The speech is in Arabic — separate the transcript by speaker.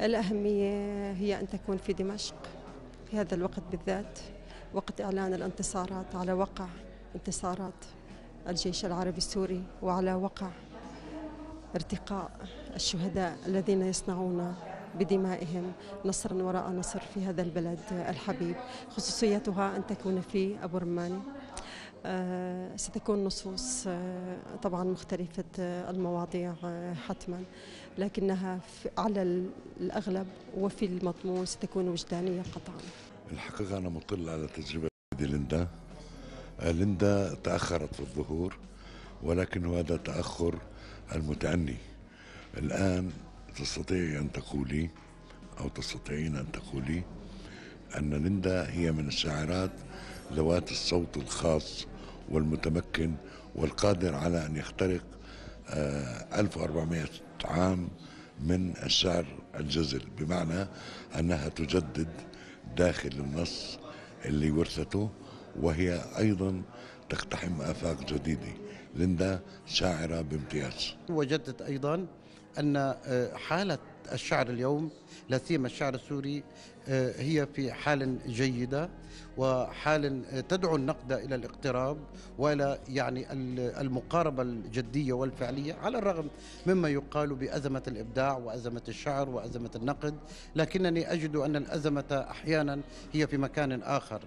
Speaker 1: الأهمية هي أن تكون في دمشق في هذا الوقت بالذات وقت إعلان الانتصارات على وقع انتصارات الجيش العربي السوري وعلى وقع ارتقاء الشهداء الذين يصنعون بدمائهم. نصرا وراء نصر في هذا البلد الحبيب. خصوصيتها أن تكون في أبو رماني آه، ستكون نصوص آه، طبعا مختلفة آه، المواضيع حتما. لكنها على الأغلب وفي المضمون ستكون وجدانية قطعا.
Speaker 2: الحقيقة أنا مطل على تجربة ليندا. ليندا تأخرت في الظهور ولكن هذا تأخر المتأني. الآن تستطيع أن تقولي أو تستطيعين أن تقولي أن ليندا هي من الشاعرات ذوات الصوت الخاص والمتمكن والقادر على أن يخترق 1400 آه، عام من الشعر الجزل بمعنى أنها تجدد داخل النص اللي ورثته وهي أيضا تقتحم آفاق جديدة. ليندا شاعرة بامتياز.
Speaker 3: وجدت أيضا أن آه، حالة الشعر اليوم لا سيما الشعر السوري آه، هي في حال جيدة وحال تدعو النقد إلى الاقتراب وإلى يعني المقاربة الجدية والفعلية على الرغم مما يقال بأزمة الإبداع وأزمة الشعر وأزمة النقد لكنني أجد أن الأزمة أحيانا هي في مكان آخر.